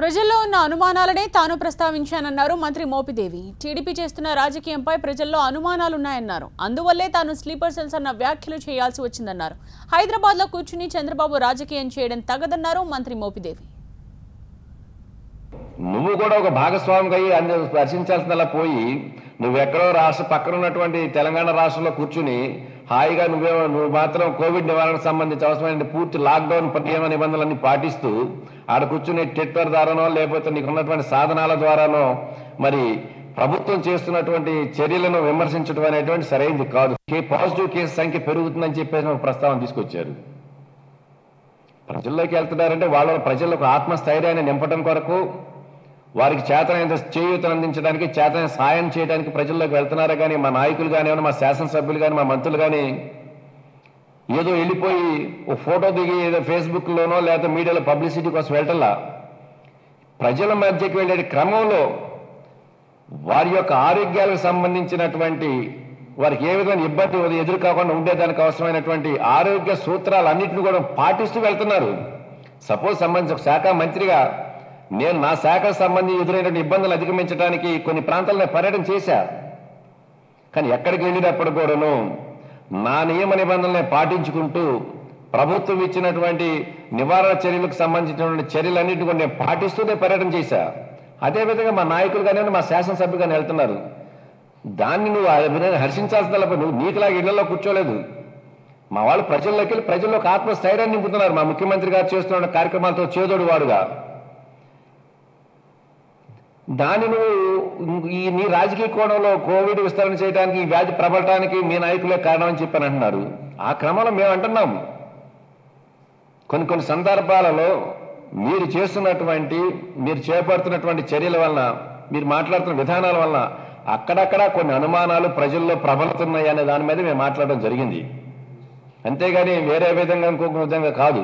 ప్రజల్లో ఉన్న అనుమానాలనే తాను ప్రస్తావించానన్నారు మంత్రి మోపిదేవి. టీడీపీ చేస్తున్న రాజకీయంపై ప్రజల్లో అనుమానాలున్నాయన్నారు. అందువల్లే తాను స్లీపర్ సెల్స్ అన్న వ్యాఖ్యలు చేయాల్సి వచ్చిందన్నారు. హైదరాబాద్లో కూర్చుని చంద్రబాబు రాజకీయం చేయడం తగదన్నారు మంత్రి మోపిదేవి. నువ్వు కూడా ఒక భాగస్వామిగా అయ్యి దర్శించాల్సిందలా పోయి నువ్వెక్కడో రాష్ట్ర పక్కన ఉన్నటువంటి తెలంగాణ రాష్ట్రంలో కూర్చుని హాయిగా నువ్వే నువ్వు మాత్రం కోవిడ్ నివారణకు సంబంధించి అవసరమైన పూర్తి లాక్డౌన్ నియమ నిబంధనలన్నీ పాటిస్తూ ఆడ కూర్చుని ట్విట్టర్ ద్వారానో లేకపోతే నీకు ఉన్నటువంటి సాధనాల ద్వారానో మరి ప్రభుత్వం చేస్తున్నటువంటి చర్యలను విమర్శించడం అనేటువంటి సరైనది కాదు. పాజిటివ్ కేసు సంఖ్య పెరుగుతుందని చెప్పేసి ఒక ప్రస్తావన తీసుకొచ్చారు. ప్రజల్లోకి వెళ్తున్నారంటే వాళ్ళ ప్రజలకు ఆత్మస్థైర్యాన్ని నింపడం కొరకు వారికి చేతనైన చేయూతను అందించడానికి చేతన సాయం చేయడానికి ప్రజల్లోకి వెళ్తున్నారా కానీ మా నాయకులు కానీ మా శాసనసభ్యులు కానీ మా మంత్రులు కానీ ఏదో వెళ్ళిపోయి ఓ ఫోటో దిగి ఏదో ఫేస్బుక్లోనో లేదా మీడియాలో పబ్లిసిటీ కోసం వెళ్ళటల్లా ప్రజల మధ్యకి వెళ్ళే క్రమంలో వారి యొక్క ఆరోగ్యాలకు సంబంధించినటువంటి వారికి ఏ విధమైన ఇబ్బంది ఎదురు కాకుండా ఉండేదానికి అవసరమైనటువంటి ఆరోగ్య సూత్రాలు అన్నింటినీ కూడా పాటిస్తూ వెళ్తున్నారు. సపోజ్ సంబంధించిన ఒక శాఖ మంత్రిగా నేను నా శాఖకు సంబంధించి ఎదురైనటువంటి ఇబ్బందులు అధిగమించడానికి కొన్ని ప్రాంతాలను పర్యటన చేశా. కానీ ఎక్కడికి వెళ్ళినప్పుడు కూడాను నా నియమ నిబంధనల్ని పాటించుకుంటూ ప్రభుత్వం ఇచ్చినటువంటి నివారణ చర్యలకు సంబంధించినటువంటి చర్యలన్నింటినీ కూడా నేను పాటిస్తూనే పర్యటన చేశా. అదేవిధంగా మా నాయకులు కానీ మా శాసనసభ్యులు కానీ వెళ్తున్నారు. దాన్ని నువ్వు ఆ విధంగా హర్షించాల్సిన తప్ప నువ్వు నీకులాగా ఇళ్ళలో కూర్చోలేదు. మా వాళ్ళు ప్రజల్లోకి వెళ్ళి ప్రజల్లోకి ఆత్మస్థైర్యాన్ని నింపుతున్నారు. మా ముఖ్యమంత్రి గారు చేస్తున్న కార్యక్రమాలతో చేదోడు వాడుగా దాన్ని ఈ నీ రాజకీయ కోణంలో కోవిడ్ విస్తరణ చేయడానికి ఈ వ్యాధి ప్రబలటానికి మీ నాయకులే కారణం అని చెప్పని అంటున్నారు. ఆ క్రమంలో మేము అంటున్నాము కొన్ని కొన్ని సందర్భాలలో మీరు చేస్తున్నటువంటి మీరు చేపడుతున్నటువంటి చర్యల వలన మీరు మాట్లాడుతున్న విధానాల వలన అక్కడక్కడ కొన్ని అనుమానాలు ప్రజల్లో ప్రబలుతున్నాయి అనే దాని మీద మేము మాట్లాడడం జరిగింది. అంతేగాని వేరే విధంగా ఇంకొక విధంగా కాదు.